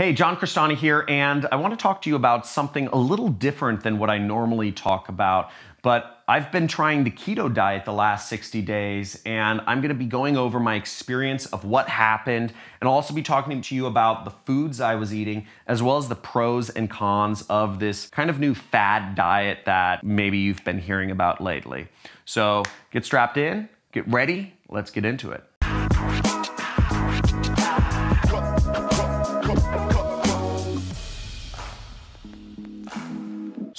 Hey, John Crestani here, and I want to talk to you about something a little different than what I normally talk about. But I've been trying the keto diet the last 60 days, and I'm going to be going over my experience of what happened, and I'll also be talking to you about the foods I was eating, as well as the pros and cons of this kind of new fad diet that maybe you've been hearing about lately. So get strapped in, get ready, let's get into it.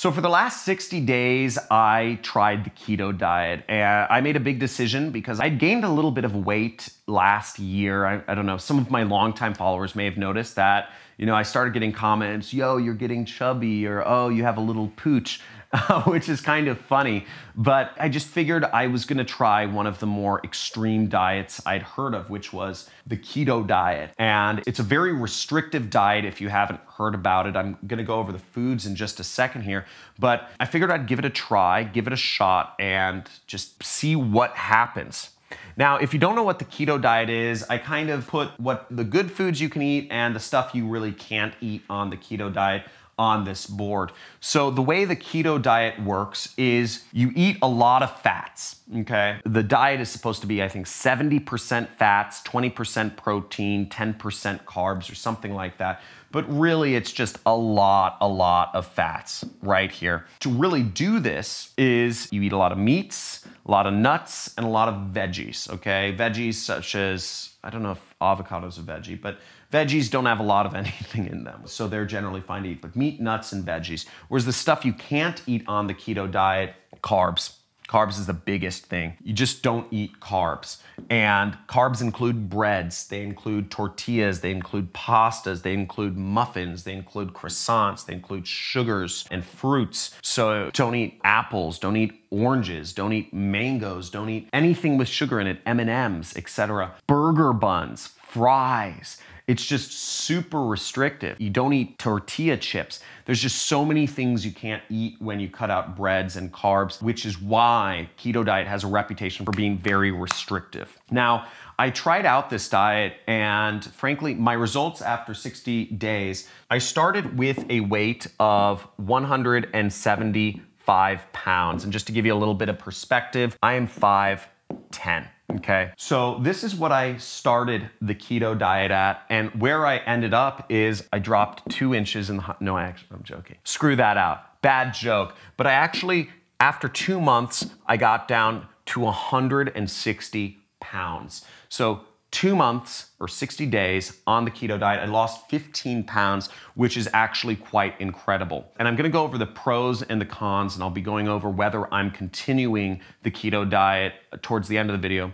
So for the last 60 days, I tried the keto diet and I made a big decision because I'd gained a little bit of weight last year. I, I, don't know, some of my longtime followers may have noticed that, you know, I started getting comments, yo, you're getting chubby, or oh, you have a little pooch. which is kind of funny. But I just figured I was gonna try one of the more extreme diets I'd heard of, which was the keto diet. And it's a very restrictive diet if you haven't heard about it. I'm gonna go over the foods in just a second here, but I figured I'd give it a try, give it a shot, and just see what happens. Now, if you don't know what the keto diet is, I kind of put what the good foods you can eat and the stuff you really can't eat on the keto diet on this board. So the way the keto diet works is you eat a lot of fats, okay? The diet is supposed to be, I think, 70% fats, 20% protein, 10% carbs, or something like that. But really, it's just a lot, a lot of fats right here. To really do this is you eat a lot of meats, a lot of nuts, and a lot of veggies, okay? Veggies such as, I don't know if avocado's a veggie, but veggies don't have a lot of anything in them, so they're generally fine to eat. But meat, nuts, and veggies. Whereas the stuff you can't eat on the keto diet, carbs. Carbs is the biggest thing. You just don't eat carbs. And carbs include breads, they include tortillas, they include pastas, they include muffins, they include croissants, they include sugars and fruits. So don't eat apples, don't eat oranges, don't eat mangoes, don't eat anything with sugar in it, M&Ms, etc. Burger buns, fries. It's just super restrictive. You don't eat tortilla chips. There's just so many things you can't eat when you cut out breads and carbs, which is why keto diet has a reputation for being very restrictive. Now, I tried out this diet and frankly, my results after 60 days, I started with a weight of 175 pounds. And just to give you a little bit of perspective, I am 5'10". Okay, so this is what I started the keto diet at, and where I ended up is I dropped two inches in the. No, I actually, I'm joking. Screw that out. Bad joke. But I actually, after two months, I got down to 160 pounds. So two months or 60 days on the keto diet, I lost 15 pounds, which is actually quite incredible. And I'm gonna go over the pros and the cons, and I'll be going over whether I'm continuing the keto diet towards the end of the video.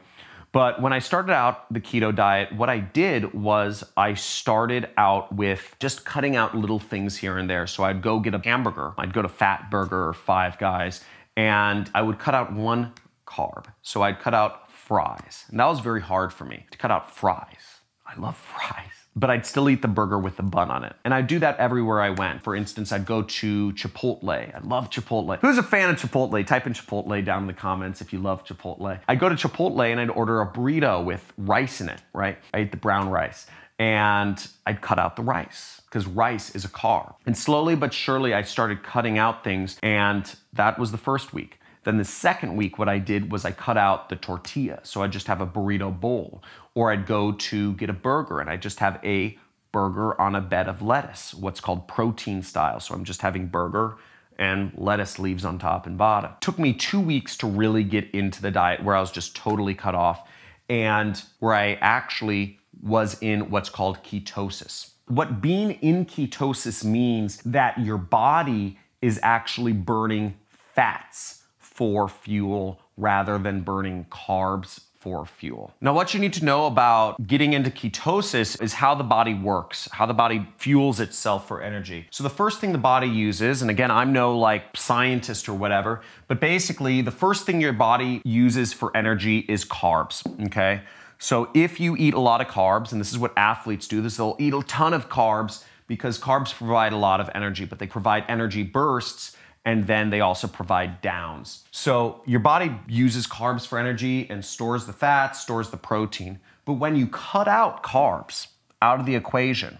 But when I started out the keto diet, what I did was I started out with just cutting out little things here and there. So I'd go get a hamburger, I'd go to Fat Burger or Five Guys, and I would cut out one carb. So I'd cut out fries. And that was very hard for me to cut out fries. I love fries. But I'd still eat the burger with the bun on it. And I'd do that everywhere I went. For instance, I'd go to Chipotle. I love Chipotle. Who's a fan of Chipotle? Type in Chipotle down in the comments if you love Chipotle. I'd go to Chipotle and I'd order a burrito with rice in it, right? I ate the brown rice. And I'd cut out the rice because rice is a carb. And slowly but surely, I started cutting out things. And that was the first week. Then the second week, what I did was I cut out the tortilla. So I'd just have a burrito bowl. Or I'd go to get a burger and I just have a burger on a bed of lettuce, what's called protein style. So I'm just having burger and lettuce leaves on top and bottom. Took me two weeks to really get into the diet where I was just totally cut off and where I actually was in what's called ketosis. What being in ketosis means that your body is actually burning fats for fuel rather than burning carbs for fuel. Now, what you need to know about getting into ketosis is how the body works, how the body fuels itself for energy. So, the first thing the body uses, and again, I'm no like scientist or whatever, but basically, the first thing your body uses for energy is carbs, okay? So, if you eat a lot of carbs, and this is what athletes do, this they'll eat a ton of carbs because carbs provide a lot of energy, but they provide energy bursts and then they also provide downs. So your body uses carbs for energy and stores the fat, stores the protein. But when you cut out carbs out of the equation,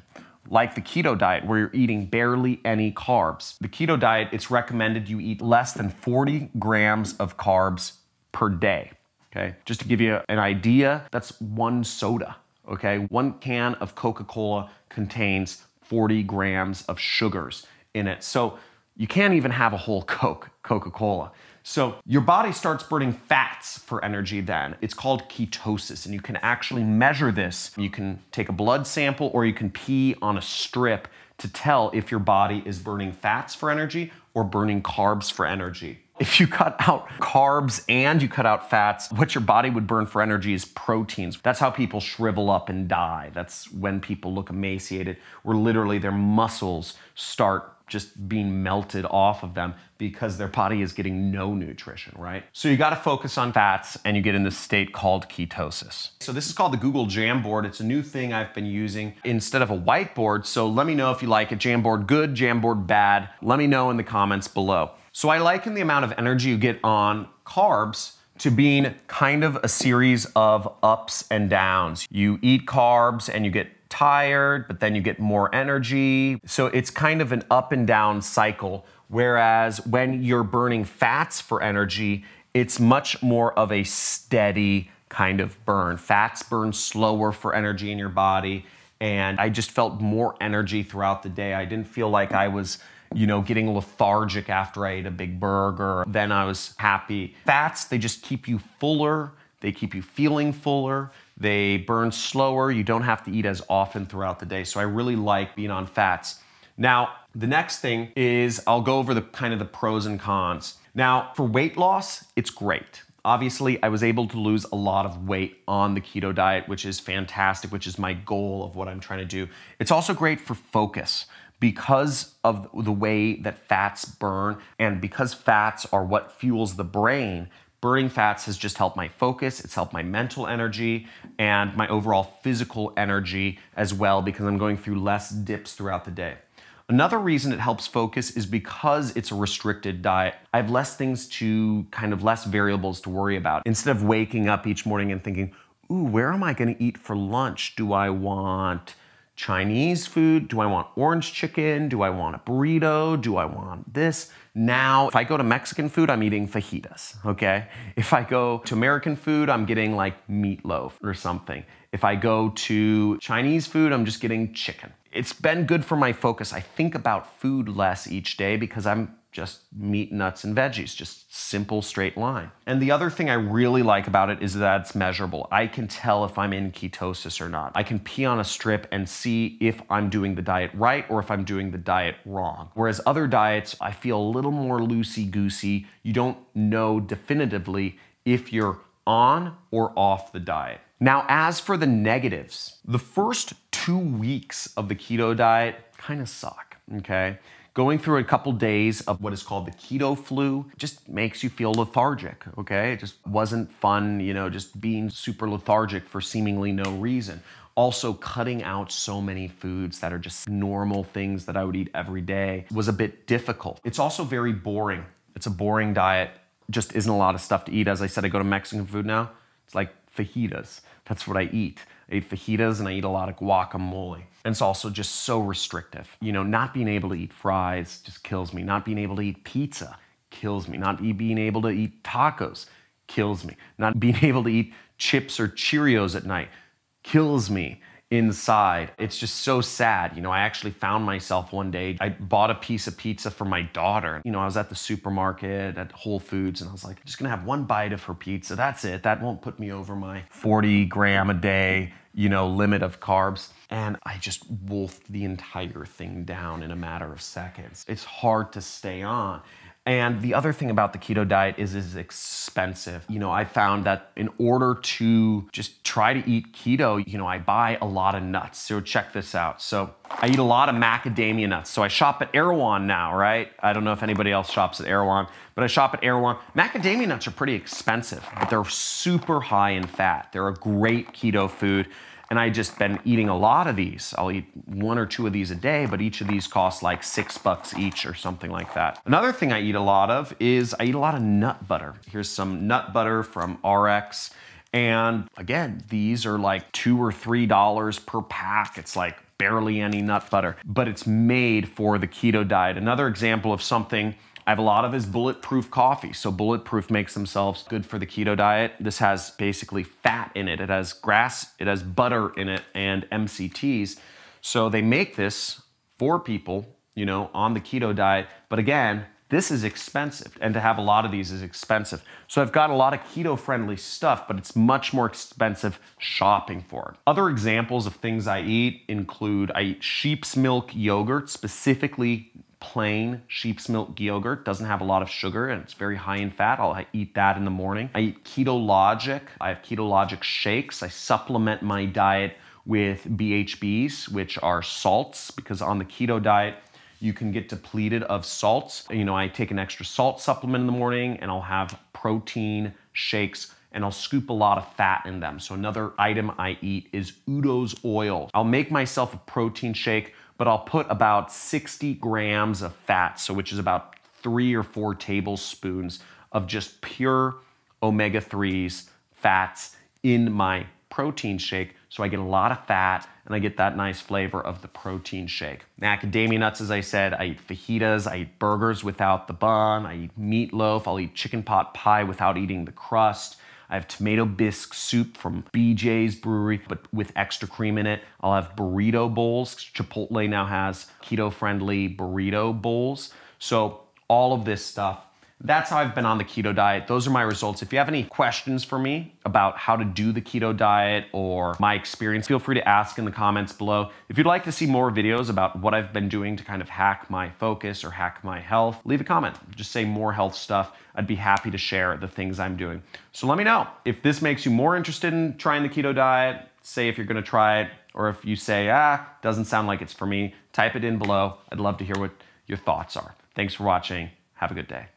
like the keto diet where you're eating barely any carbs. The keto diet, it's recommended you eat less than 40 grams of carbs per day. Okay, just to give you an idea, that's one soda. Okay, one can of Coca Cola contains 40 grams of sugars in it. So you can't even have a whole Coke, Coca Cola. So your body starts burning fats for energy then. It's called ketosis, and you can actually measure this. You can take a blood sample or you can pee on a strip to tell if your body is burning fats for energy or burning carbs for energy. If you cut out carbs and you cut out fats, what your body would burn for energy is proteins. That's how people shrivel up and die. That's when people look emaciated, where literally their muscles start just being melted off of them because their body is getting no nutrition, right? So you gotta focus on fats and you get in this state called ketosis. So this is called the Google Jamboard. It's a new thing I've been using instead of a whiteboard. So let me know if you like it. Jamboard good, Jamboard bad. Let me know in the comments below. So I liken the amount of energy you get on carbs to being kind of a series of ups and downs. You eat carbs and you get tired, but then you get more energy. So it's kind of an up and down cycle. Whereas when you're burning fats for energy, it's much more of a steady kind of burn. Fats burn slower for energy in your body. And I just felt more energy throughout the day. I didn't feel like I was you know, getting lethargic after I ate a big burger. Then I was happy. Fats, they just keep you fuller. They keep you feeling fuller. They burn slower. You don't have to eat as often throughout the day. So I really like being on fats. Now, the next thing is I'll go over the kind of the pros and cons. Now, for weight loss, it's great. Obviously, I was able to lose a lot of weight on the keto diet, which is fantastic, which is my goal of what I'm trying to do. It's also great for focus because of the way that fats burn and because fats are what fuels the brain burning fats has just helped my focus it's helped my mental energy and my overall physical energy as well because i'm going through less dips throughout the day Another reason it helps focus is because it's a restricted diet. I have less things to kind of less variables to worry about. Instead of waking up each morning and thinking, ooh, where am I gonna eat for lunch? Do I want Chinese food? Do I want orange chicken? Do I want a burrito? Do I want this? Now, if I go to Mexican food, I'm eating fajitas, okay? If I go to American food, I'm getting like meatloaf or something. If I go to Chinese food, I'm just getting chicken. It's been good for my focus. I think about food less each day because I'm just meat, nuts, and veggies, just simple straight line. And the other thing I really like about it is that it's measurable. I can tell if I'm in ketosis or not. I can pee on a strip and see if I'm doing the diet right or if I'm doing the diet wrong. Whereas other diets, I feel a little more loosey goosey. You don't know definitively if you're on or off the diet. Now, as for the negatives, the first two weeks of the keto diet kind of suck, okay? Going through a couple days of what is called the keto flu just makes you feel lethargic, okay? It just wasn't fun, you know, just being super lethargic for seemingly no reason. Also, cutting out so many foods that are just normal things that I would eat every day was a bit difficult. It's also very boring. It's a boring diet, just isn't a lot of stuff to eat. As I said, I go to Mexican food now. It's like fajitas. That's what I eat. I eat fajitas and I eat a lot of guacamole. And it's also just so restrictive. You know, not being able to eat fries just kills me. Not being able to eat pizza kills me. Not being able to eat tacos kills me. Not being able to eat chips or Cheerios at night kills me inside. It's just so sad. You know, I actually found myself one day, I bought a piece of pizza for my daughter. You know, I was at the supermarket at Whole Foods and I was like, just gonna have one bite of her pizza. That's it. That won't put me over my 40 gram a day, you know, limit of carbs. And I just wolfed the entire thing down in a matter of seconds. It's hard to stay on. And the other thing about the keto diet is it's expensive. You know, I found that in order to just try to eat keto, you know, I buy a lot of nuts. So check this out. So I eat a lot of macadamia nuts. So I shop at Erewhon now, right? I don't know if anybody else shops at Erewhon, but I shop at Erewhon. Macadamia nuts are pretty expensive, but they're super high in fat. They're a great keto food. And I just been eating a lot of these. I'll eat one or two of these a day, but each of these costs like six bucks each or something like that. Another thing I eat a lot of is I eat a lot of nut butter. Here's some nut butter from RX. And again, these are like two or three dollars per pack. It's like barely any nut butter, but it's made for the keto diet. Another example of something I have a lot of is bulletproof coffee. So bulletproof makes themselves good for the keto diet. This has basically fat in it. It has grass, it has butter in it and MCTs. So they make this for people, you know, on the keto diet. But again, this is expensive, and to have a lot of these is expensive. So I've got a lot of keto friendly stuff, but it's much more expensive shopping for it. Other examples of things I eat include I eat sheep's milk yogurt, specifically plain sheep's milk yogurt. Doesn't have a lot of sugar and it's very high in fat. I'll eat that in the morning. I eat Keto Logic. I have Keto Logic shakes. I supplement my diet with BHBs, which are salts, because on the keto diet, you can get depleted of salts. You know, I take an extra salt supplement in the morning and I'll have protein shakes and I'll scoop a lot of fat in them. So another item I eat is Udo's oil. I'll make myself a protein shake, but I'll put about 60 grams of fat, so which is about three or four tablespoons of just pure omega-3s fats in my protein shake so I get a lot of fat and I get that nice flavor of the protein shake. Macadamia nuts, as I said, I eat fajitas, I eat burgers without the bun, I eat meatloaf, I'll eat chicken pot pie without eating the crust. I have tomato bisque soup from BJ's Brewery, but with extra cream in it. I'll have burrito bowls. Chipotle now has keto friendly burrito bowls. So all of this stuff that's how I've been on the keto diet. Those are my results. If you have any questions for me about how to do the keto diet or my experience, feel free to ask in the comments below. If you'd like to see more videos about what I've been doing to kind of hack my focus or hack my health, leave a comment. Just say more health stuff. I'd be happy to share the things I'm doing. So let me know if this makes you more interested in trying the keto diet, say if you're gonna try it, or if you say, ah, doesn't sound like it's for me, type it in below. I'd love to hear what your thoughts are. Thanks for watching. Have a good day.